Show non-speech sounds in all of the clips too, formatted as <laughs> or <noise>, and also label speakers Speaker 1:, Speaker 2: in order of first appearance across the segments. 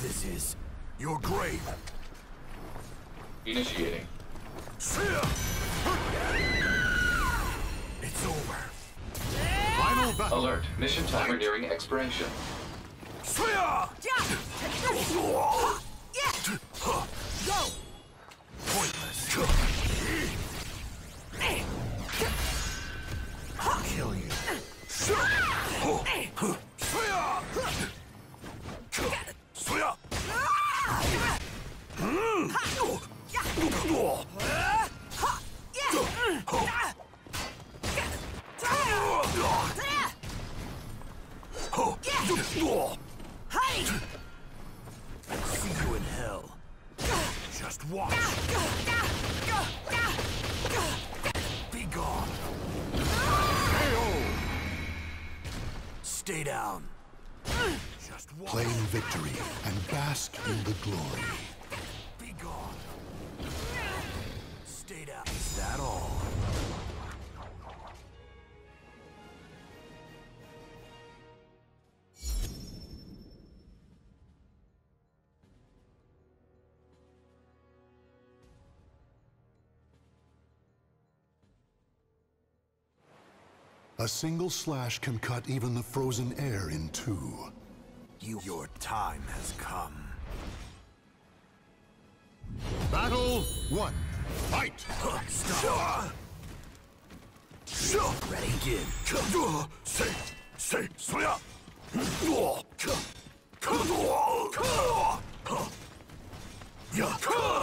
Speaker 1: This is
Speaker 2: your grave.
Speaker 3: Initiating.
Speaker 2: It's over.
Speaker 4: Final battle.
Speaker 3: Alert. Mission timer nearing expiration.
Speaker 5: A single slash can cut even the frozen air in two.
Speaker 2: You Your time has come.
Speaker 4: Battle one. Fight!
Speaker 2: Stop! Ready? Begin. Say, say, Suya! Yeah!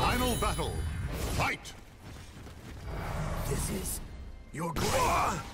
Speaker 2: Final
Speaker 4: battle. Fight!
Speaker 2: This is your grave.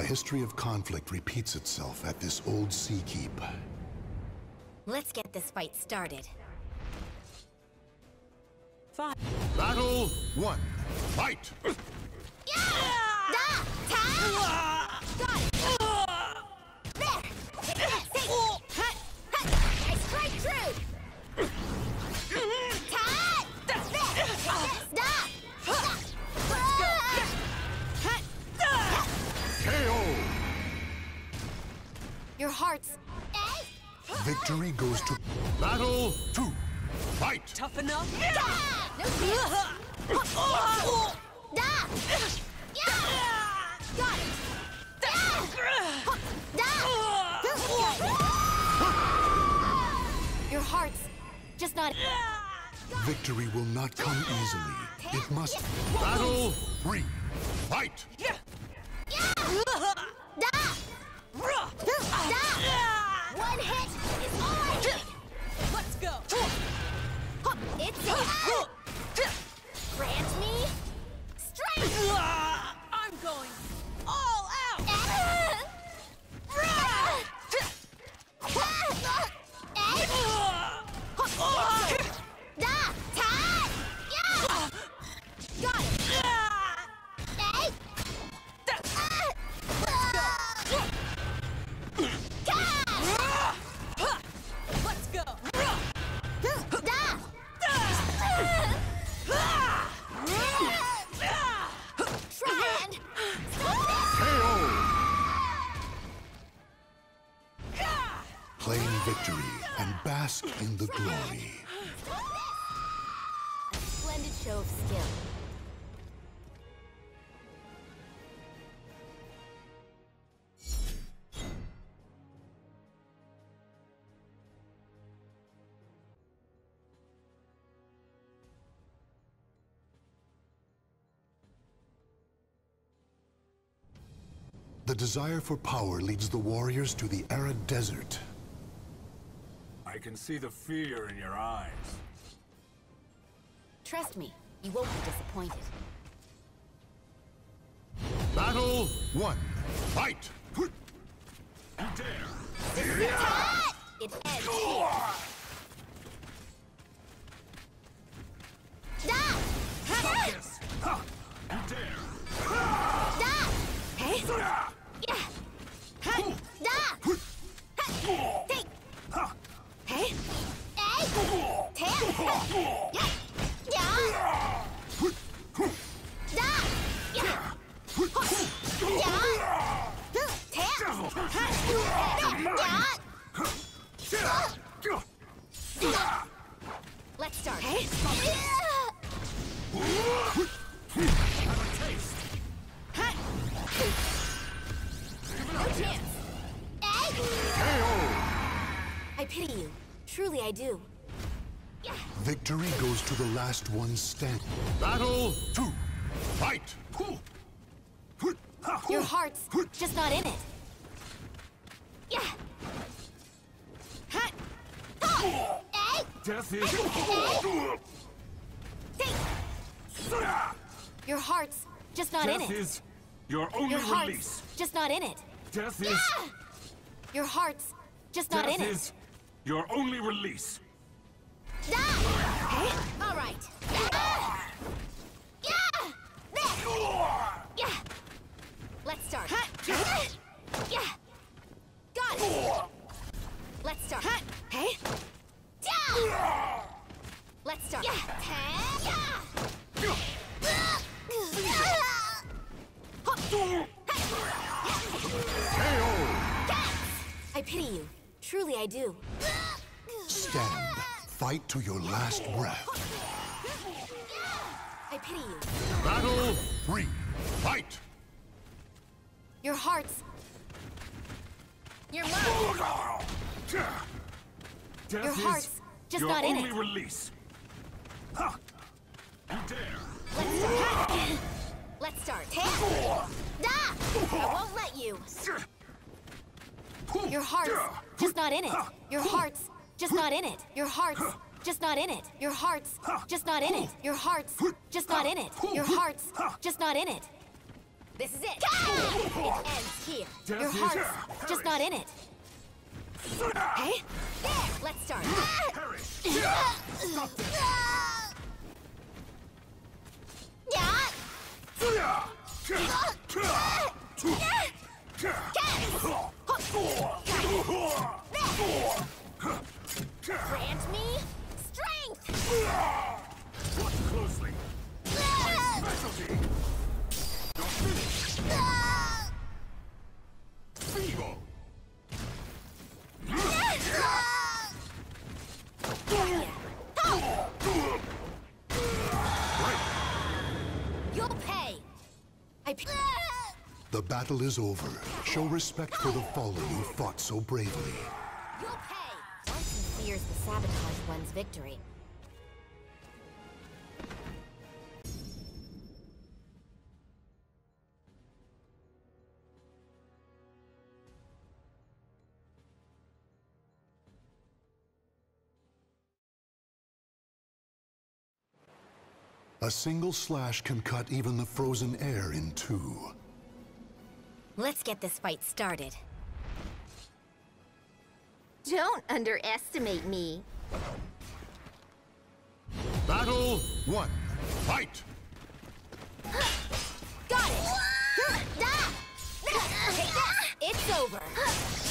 Speaker 5: A history of conflict repeats itself at this old sea keep.
Speaker 6: Let's get this fight started.
Speaker 1: Fine.
Speaker 4: Battle one. Fight!
Speaker 6: Da! Ta! <laughs> Got it! Your hearts. Eh?
Speaker 5: Victory goes to
Speaker 4: Battle two. Fight!
Speaker 1: Tough enough?
Speaker 6: Da! No chance! Da! Yeah! Got it! Da! Da! Your heart's just not.
Speaker 5: victory will not come easily. It must
Speaker 4: Battle three. Fight!
Speaker 6: Da! Da! One hit is all I need.
Speaker 1: Let's go.
Speaker 6: It's it. Grant me
Speaker 5: victory and bask in the glory.
Speaker 6: A splendid show of skill.
Speaker 5: The desire for power leads the warriors to the arid desert.
Speaker 2: I can see the fear in your eyes.
Speaker 6: Trust me, you won't be disappointed.
Speaker 4: Battle one. Fight!
Speaker 6: It ends Let's start. Hey? No chance. I pity you. Truly, I do.
Speaker 5: Victory goes to the last one standing.
Speaker 4: Battle two. Fight!
Speaker 6: Your heart's just not in it. Your heart's just not in
Speaker 2: Death
Speaker 6: it.
Speaker 2: is your only
Speaker 6: Your heart's
Speaker 2: release.
Speaker 6: just not in it.
Speaker 2: Death is
Speaker 6: Your heart's just not
Speaker 2: death
Speaker 6: in it.
Speaker 2: is your only release.
Speaker 6: Okay, all right. Yeah! There! Yeah! Let's start. Yeah! Got it! Let's start. Hey! Yeah! Let's start. Yeah! Yeah! I pity you. Truly, I do.
Speaker 5: Stand. Fight to your last breath.
Speaker 6: I pity you.
Speaker 4: Battle three. Fight!
Speaker 6: Your heart's. Your mind.
Speaker 2: Death
Speaker 6: Your heart's just
Speaker 2: your
Speaker 6: not in
Speaker 2: only
Speaker 6: it.
Speaker 2: release. Ha! You dare.
Speaker 6: Let's start. Let's start. Ah! I won't let you. Your heart's just not in it. Your heart's just not in it. Your heart's just not in it. Your heart's just not in it. Your heart's just not in it. Your heart's just not in it. This is it. It ends here. Your heart's just not in it. Hey? There! Let's start. Grant me strength!
Speaker 2: Watch closely. Specialty. You're finished.
Speaker 5: The battle is over. Show respect for the fallen who fought so bravely.
Speaker 6: You'll pay! Orson fears the sabotage one's victory.
Speaker 5: A single slash can cut even the frozen air in two.
Speaker 6: Let's get this fight started.
Speaker 7: Don't underestimate me.
Speaker 4: Battle one. Fight! <gasps>
Speaker 6: Got it! <gasps> Take this! It's over!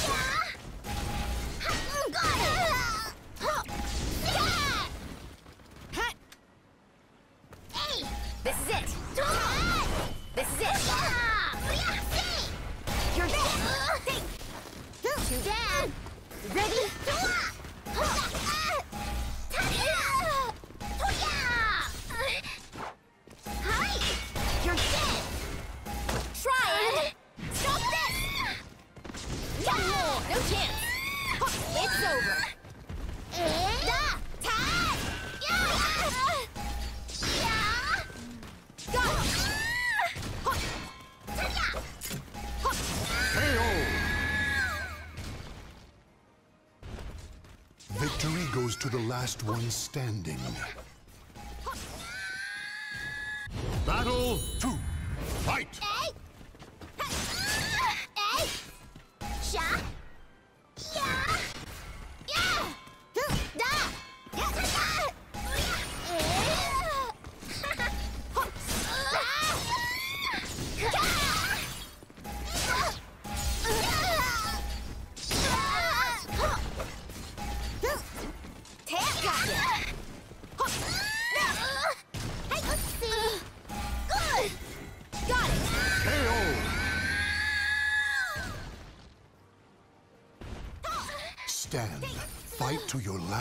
Speaker 5: Last one standing.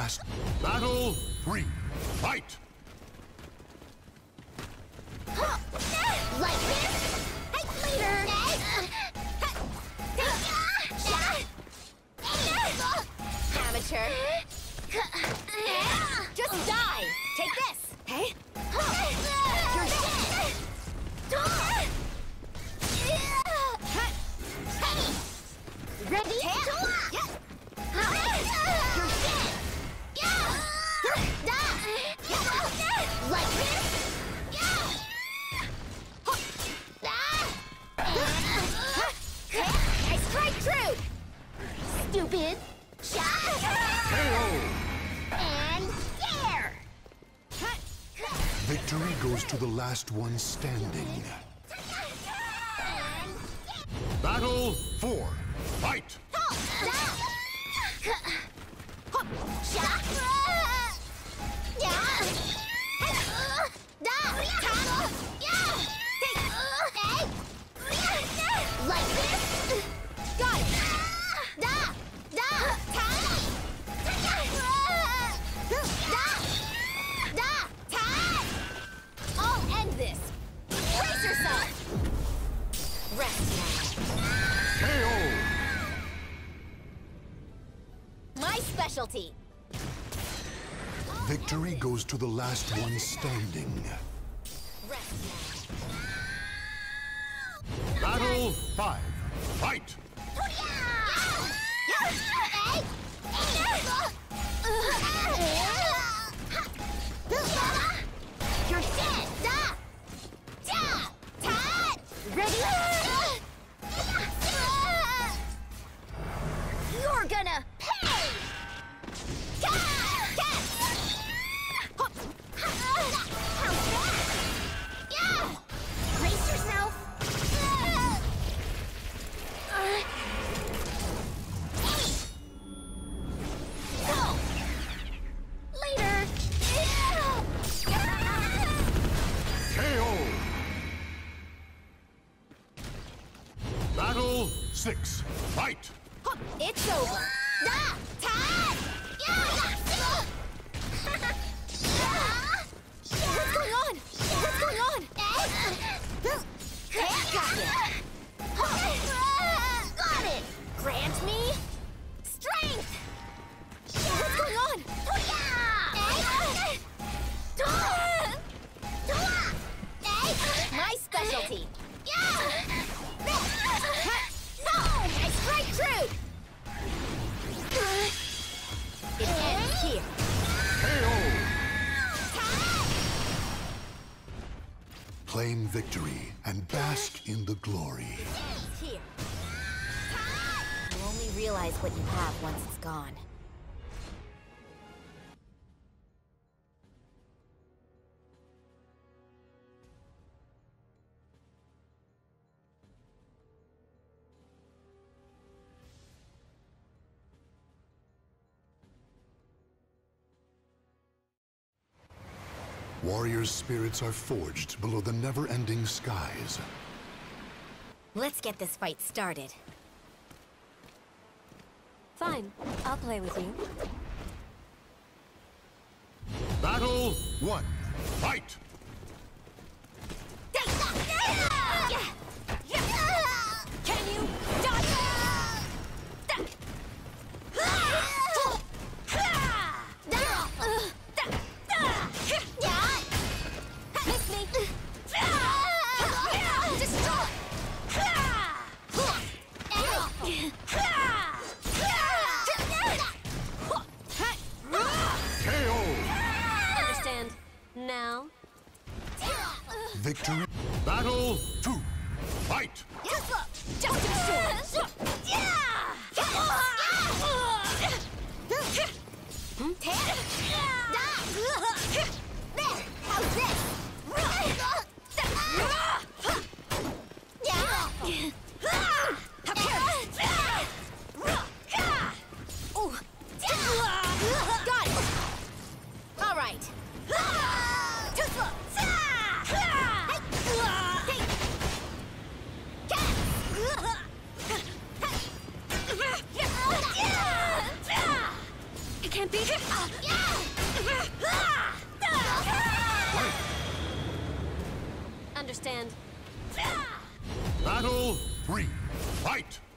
Speaker 5: Last.
Speaker 4: Battle three. Fight!
Speaker 7: Shot.
Speaker 4: KO.
Speaker 7: And there.
Speaker 5: Victory goes to the last one standing.
Speaker 4: Battle 4. Fight.
Speaker 7: Like this? Got it! Brace yourself! Rest now.
Speaker 4: KO.
Speaker 7: My specialty.
Speaker 5: Victory goes to the last one standing.
Speaker 7: Rest now.
Speaker 4: Battle 5. Fight. Battle
Speaker 5: Claim victory and bask in the glory.
Speaker 7: You'll only realize what you have once it's gone.
Speaker 5: Warriors' spirits are forged below the never-ending skies.
Speaker 6: Let's get this fight started. Fine, I'll play with you.
Speaker 4: Battle 1. Fight.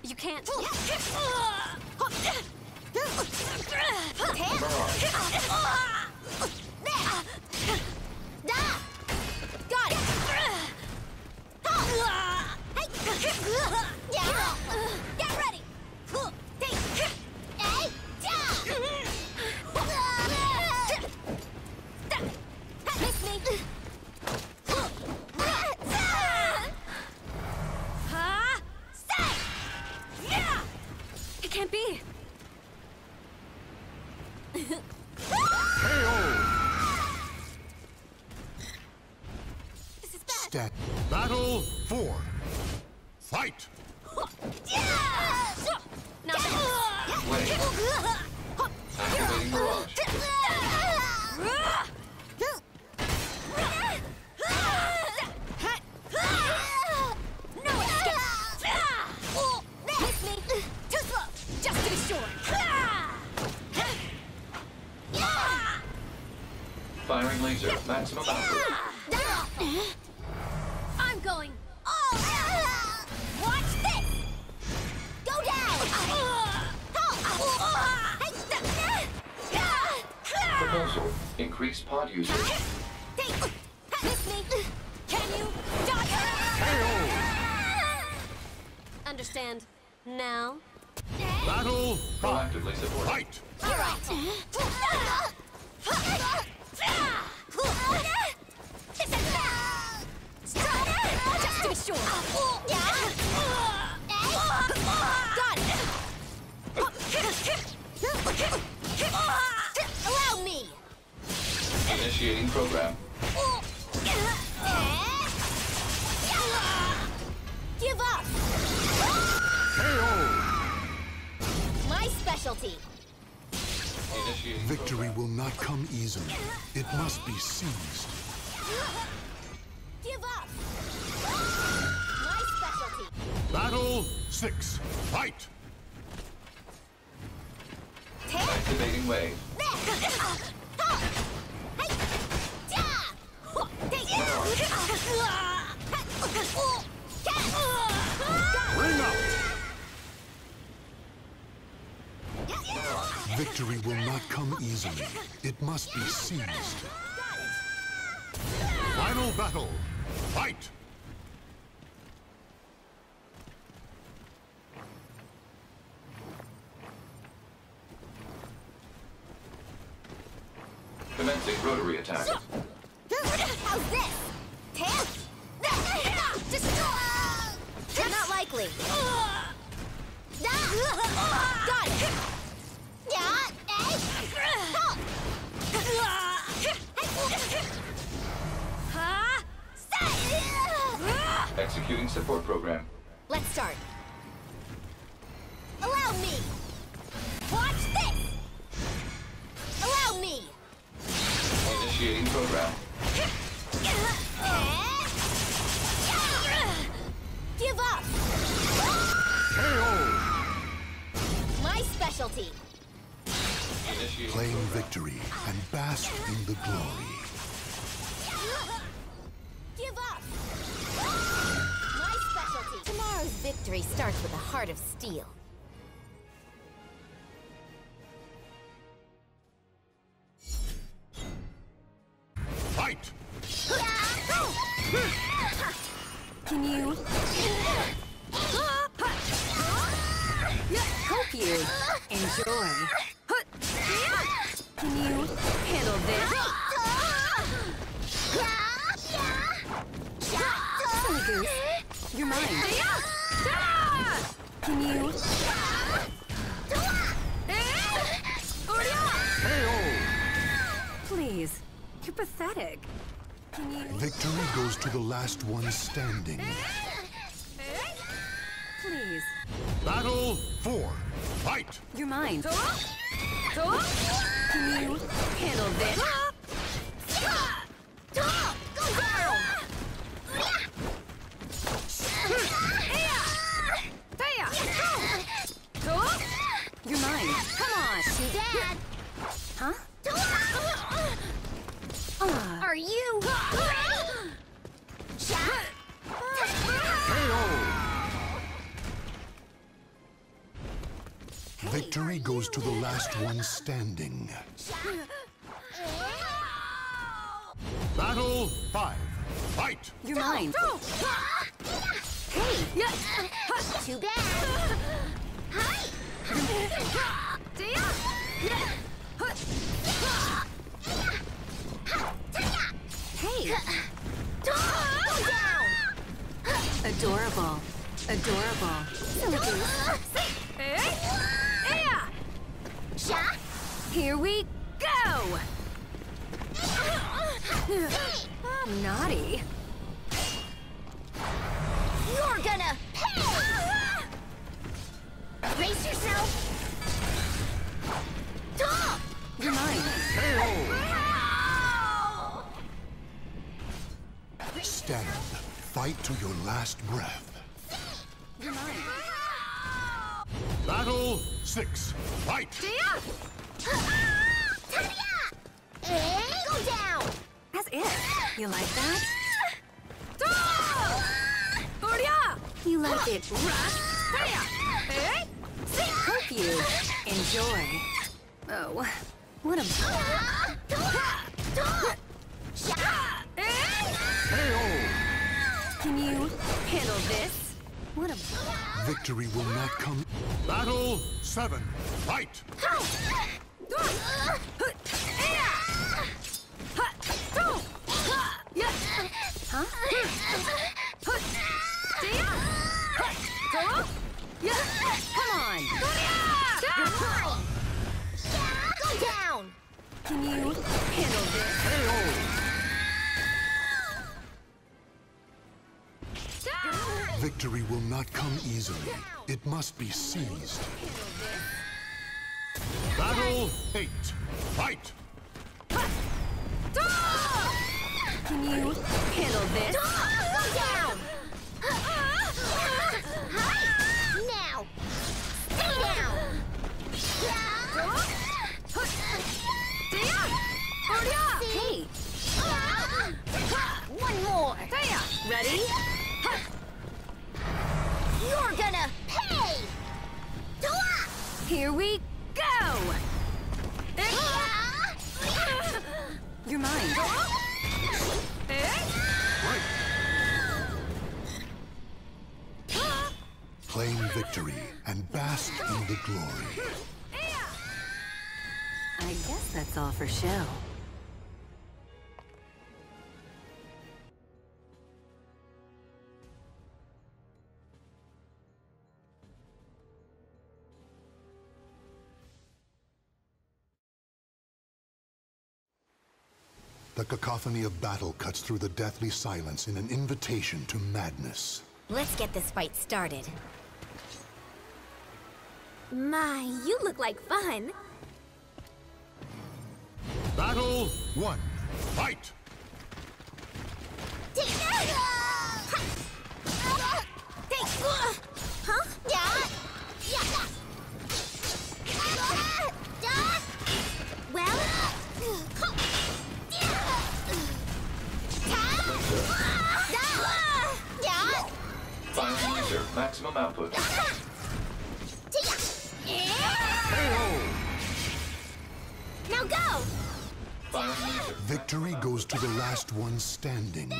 Speaker 1: You
Speaker 6: can't.
Speaker 7: Got it!
Speaker 3: Firing laser. Maximum output.
Speaker 6: I'm going all out! Watch this! Go down!
Speaker 3: Proposal. Increase pod usage.
Speaker 6: Miss me! Can you dodge? Understand now?
Speaker 8: Battle
Speaker 3: Proactively support.
Speaker 8: Fight!
Speaker 6: You're right. Just to be. Got it. Allow me.
Speaker 3: Initiating program.
Speaker 6: Give up.
Speaker 8: KO!
Speaker 6: My specialty.
Speaker 5: Victory will not come easily. It must be seized.
Speaker 6: Give up. My specialty.
Speaker 8: Battle 6. Fight!
Speaker 3: Activating wave.
Speaker 8: Ring out!
Speaker 5: Victory will not come easily. It must be seized.
Speaker 8: Final battle. Fight!
Speaker 3: Rotary
Speaker 6: Give up.
Speaker 8: KO!
Speaker 6: My specialty.
Speaker 3: Initiating
Speaker 5: Claim victory and bask in the glory.
Speaker 6: Give up. My specialty.
Speaker 9: Tomorrow's victory starts with a heart of steel.
Speaker 10: Can you? Hope you enjoy. Can you handle this? You're mine. Can you?
Speaker 8: Oh.
Speaker 10: Please, you're pathetic.
Speaker 5: Victory goes to the last one standing.
Speaker 10: Please,
Speaker 8: Battle 4. Fight!
Speaker 10: you're mine. Can you handle this?
Speaker 5: Victory goes to the last one standing.
Speaker 8: Battle 5. Fight!
Speaker 10: You're mine.
Speaker 6: Hey. Too bad.
Speaker 10: Hey,
Speaker 6: Go down.
Speaker 10: adorable. Adorable. Goose. Here we go! Naughty.
Speaker 4: You're gonna pay! Brace yourself!
Speaker 10: You're mine.
Speaker 5: Stand. Fight to your last breath.
Speaker 10: You're mine.
Speaker 6: Battle 6. Fight!
Speaker 4: Go down!
Speaker 10: That's it. You like that? You like it rough? Hope you enjoy. Oh, what a... Can you handle this? What a...
Speaker 5: Victory will not come.
Speaker 6: Battle 7. Fight!
Speaker 10: Come on!
Speaker 4: Go down!
Speaker 10: Can you handle this?
Speaker 5: Victory will not come easily. It must be seized.
Speaker 6: Battle 8. Fight!
Speaker 10: Can you handle this?
Speaker 4: Go down! Now! Stay down!
Speaker 10: Hey,
Speaker 4: One more!
Speaker 10: ready? Here we go! You're mine.
Speaker 5: Claim victory and bask in the glory.
Speaker 10: I guess that's all for show.
Speaker 5: The cacophony of battle cuts through the deathly silence in an invitation to madness.
Speaker 11: Let's get this fight started.
Speaker 4: My, you look like fun.
Speaker 6: Battle 1. Fight!
Speaker 4: Huh?
Speaker 3: Maximum output.
Speaker 4: Now go.
Speaker 3: Final.
Speaker 5: Victory goes to the last one standing.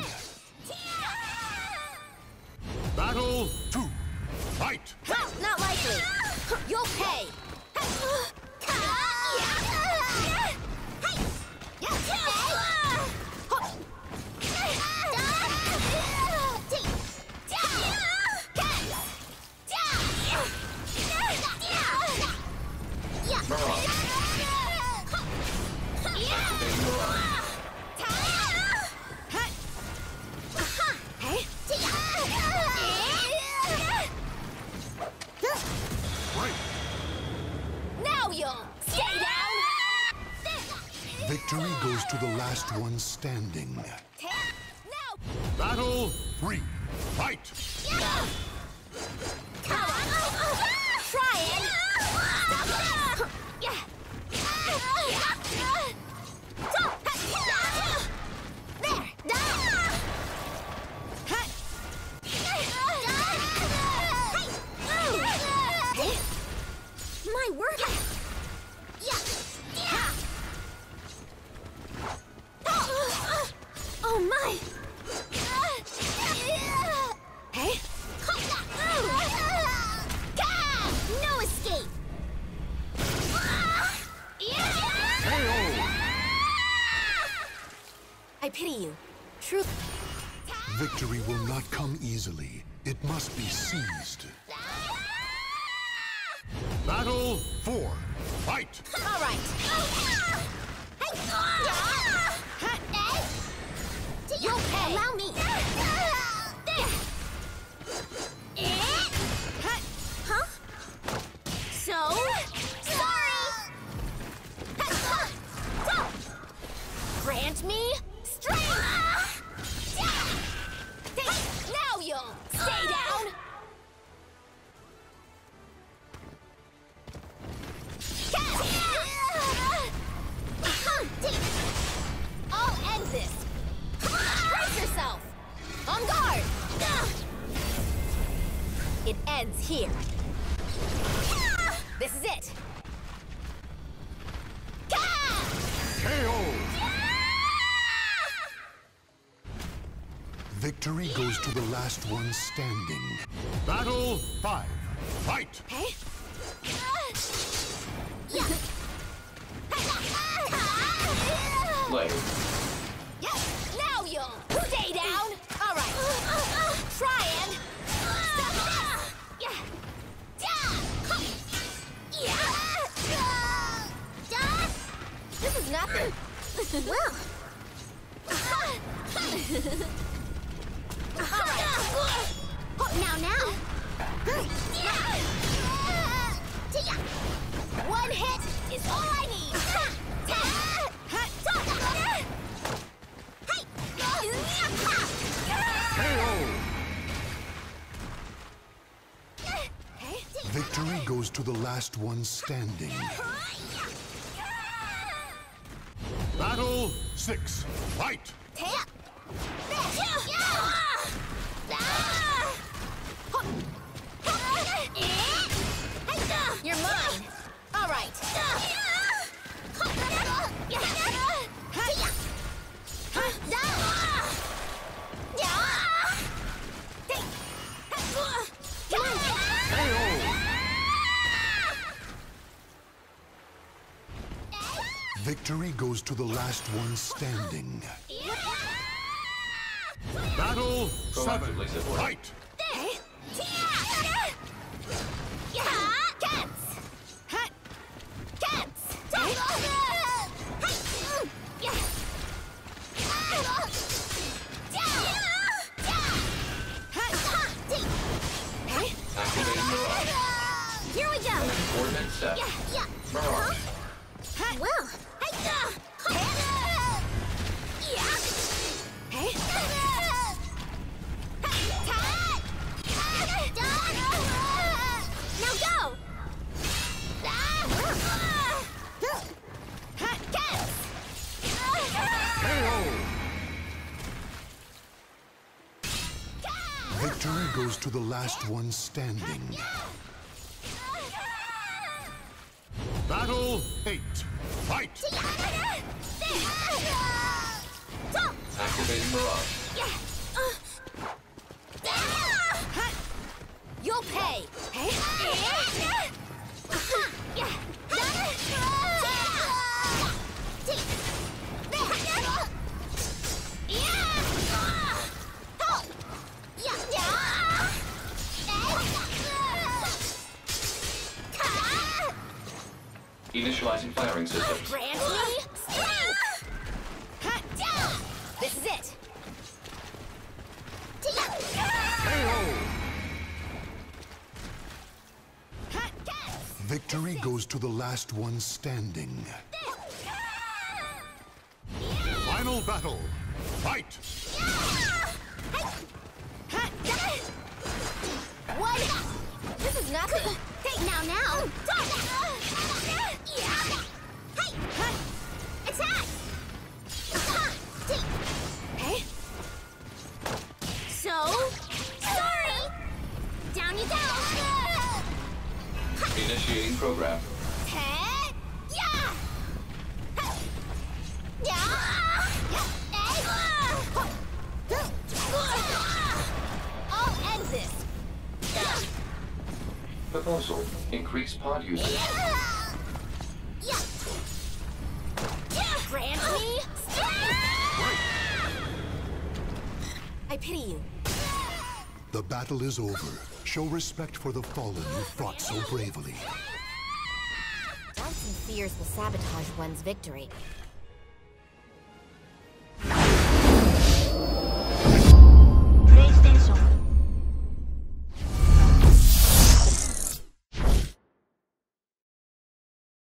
Speaker 6: Battle 2. Fight!
Speaker 4: Not likely. You'll pay.
Speaker 5: Easily. It must be seized. <laughs>
Speaker 6: Battle 4. Fight! <laughs>
Speaker 5: Victory goes to the last one standing.
Speaker 4: Battle 5. Fight!
Speaker 1: Hey?
Speaker 3: Play.
Speaker 1: Now you'll stay down! Alright. Try and... This is nothing. well. <laughs>
Speaker 5: to the last one standing. <laughs>
Speaker 4: Battle 6. Fight!
Speaker 5: Last one standing.
Speaker 4: Battle 7. Fight!
Speaker 5: To the last one standing.
Speaker 4: Battle 8. Fight!
Speaker 3: Activating Mirage.
Speaker 1: You'll pay.
Speaker 3: Initializing firing systems.
Speaker 1: This is it.
Speaker 5: Victory goes to the last one standing.
Speaker 4: Final battle. Fight!
Speaker 3: Pod usage.
Speaker 1: Grant me? I pity you.
Speaker 5: The battle is over. Show respect for the fallen who fought so bravely.
Speaker 6: Doubts and fears will sabotage one's victory.